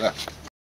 left.